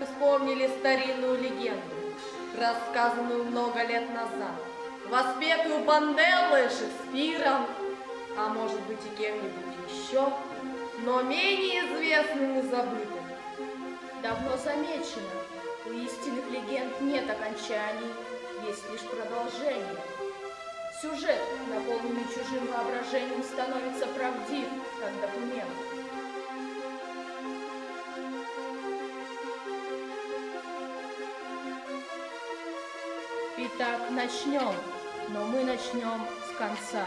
вспомнили старинную легенду, рассказанную много лет назад, воспетую Банделлой, Шекспиром, а может быть и кем-нибудь еще, но менее известным и забытым. Давно замечено, у истинных легенд нет окончаний, есть лишь продолжение. Сюжет, наполненный чужим воображением, становится правдив, Итак, начнем, но мы начнем с конца.